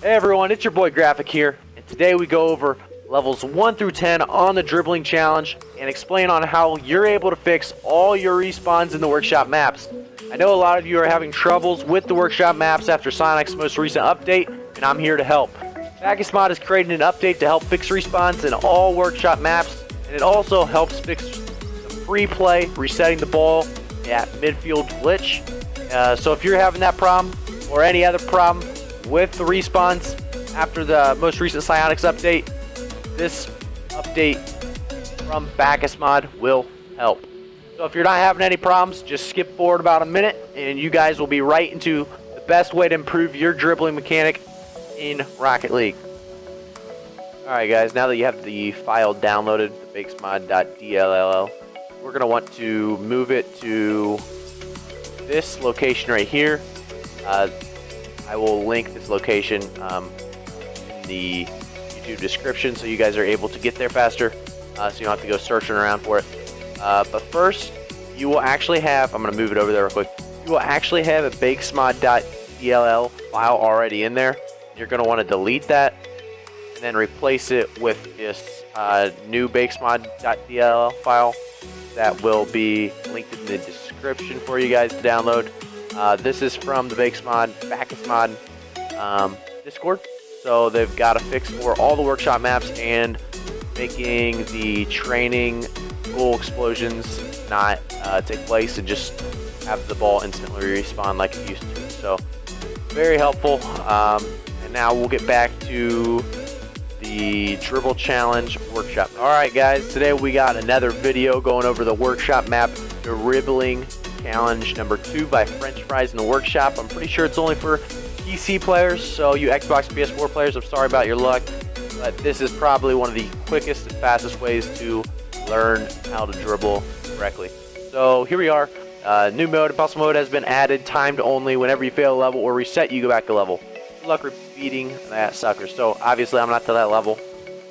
Hey everyone, it's your boy Graphic here, and today we go over levels 1 through 10 on the dribbling challenge and explain on how you're able to fix all your respawns in the workshop maps. I know a lot of you are having troubles with the workshop maps after Psyonix's most recent update, and I'm here to help. Mod has created an update to help fix respawns in all workshop maps, and it also helps fix the free play resetting the ball at midfield glitch. Uh, so if you're having that problem or any other problem with the respawns after the most recent Psyonix update, this update from BakkesMod will help. So if you're not having any problems, just skip forward about a minute and you guys will be right into the best way to improve your dribbling mechanic in Rocket League. Alright guys, now that you have the file downloaded, the bakkesmod.dll, we're going to want to move it to this location right here. Uh, I will link this location um, in the YouTube description so you guys are able to get there faster uh, so you don't have to go searching around for it. Uh, but first, you will actually have, I'm going to move it over there real quick, you will actually have a bakkesmod.dll file already in there. You're going to want to delete that and then replace it with this uh, new bakkesmod.dll file that will be linked in the description for you guys to download. Uh, this is from the BakkesMod, Bacchus Mod um, Discord. So they've got a fix for all the workshop maps and making the training pool explosions not uh, take place and just have the ball instantly respawn like it used to. So very helpful. Um, and now we'll get back to the dribble challenge workshop. All right, guys, today we got another video going over the workshop map dribbling challenge number two by French Fries in the Workshop. I'm pretty sure it's only for PC players, so you Xbox, PS4 players, I'm sorry about your luck, but this is probably one of the quickest and fastest ways to learn how to dribble correctly. So here we are. Uh, new mode, impossible mode has been added, timed only. Whenever you fail a level or reset, you go back to level. Good luck repeating that sucker. So obviously I'm not to that level.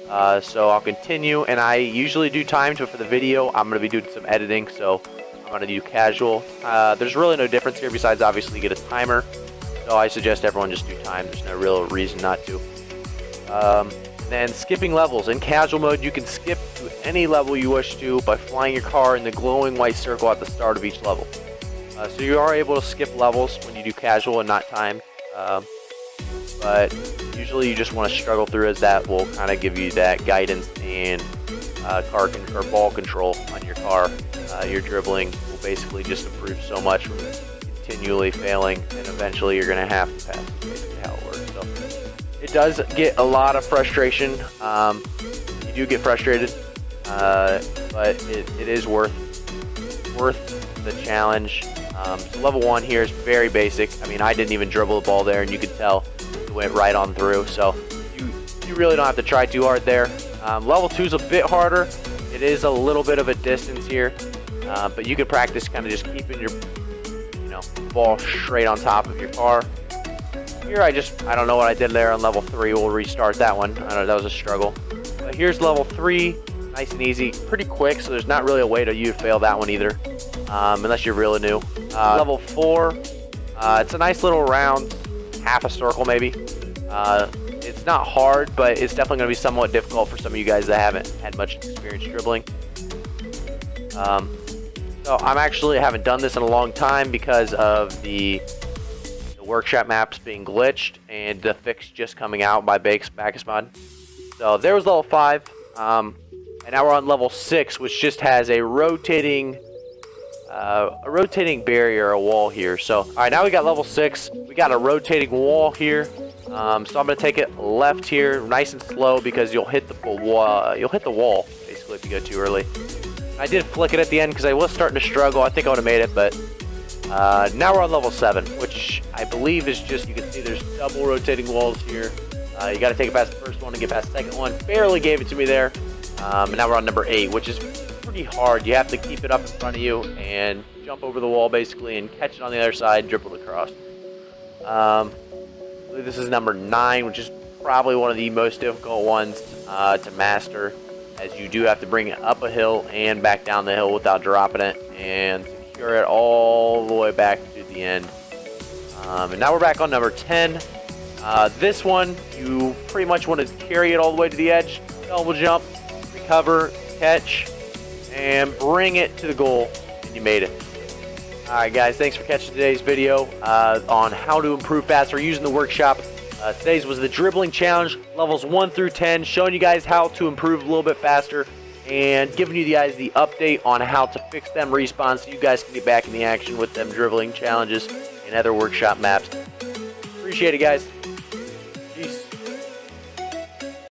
Uh, so I'll continue, and I usually do timed, but for the video, I'm going to be doing some editing, so I'm going to do casual. Uh, there's really no difference here besides obviously get a timer. So I suggest everyone just do time. There's no real reason not to. Um, then skipping levels. In casual mode, you can skip to any level you wish to by flying your car in the glowing white circle at the start of each level. Uh, so you are able to skip levels when you do casual and not timed. Um, but usually you just want to struggle through as that will kind of give you that guidance and uh, car or ball control on your car uh, your dribbling will basically just improve so much from continually failing, and eventually you're going to have to pass. basically how it works. So it does get a lot of frustration. Um, you do get frustrated, uh, but it, it is worth worth the challenge. Um, so level one here is very basic. I mean, I didn't even dribble the ball there, and you could tell it went right on through. So you you really don't have to try too hard there. Um, level two is a bit harder. It is a little bit of a distance here. Uh, but you could practice kind of just keeping your, you know, ball straight on top of your car. Here I just, I don't know what I did there on level 3. We'll restart that one. I know, that was a struggle. But here's level 3. Nice and easy. Pretty quick, so there's not really a way to you fail that one either. Um, unless you're really new. Uh, level 4. Uh, it's a nice little round, half a circle maybe. Uh, not hard, but it's definitely going to be somewhat difficult for some of you guys that haven't had much experience dribbling. Um, so I'm actually haven't done this in a long time because of the, the workshop maps being glitched and the fix just coming out by Bakes BakkesMod. So there was level 5. Um, and now we're on level 6, which just has a rotating uh, a rotating barrier, a wall here. So, all right, now we got level 6. We got a rotating wall here. Um, so I'm to take it left here, nice and slow, because you'll hit the wall. You'll hit the wall, basically, if you go too early. I did flick it at the end because I was starting to struggle. I think I would have made it, but uh, now we're on level 7, which I believe is just, you can see there's double rotating walls here. Uh, you got to take it past the first one and get past the second one. Barely gave it to me there. Um, and now we're on number 8, which is pretty hard. You have to keep it up in front of you and jump over the wall, basically, and catch it on the other side, and dribble across. Um, this is number 9, which is probably one of the most difficult ones uh, to master as you do have to bring it up a hill and back down the hill without dropping it and secure it all the way back to the end. Um, and now we're back on number 10. Uh, this one, you pretty much want to carry it all the way to the edge, double jump, recover, catch, and bring it to the goal, and you made it. Alright guys, thanks for catching today's video uh, on how to improve faster using the workshop. Uh, today's was the dribbling challenge, levels 1 through 10, showing you guys how to improve a little bit faster and giving you guys the update on how to fix them respawns so you guys can get back in the action with them dribbling challenges and other workshop maps. Appreciate it guys.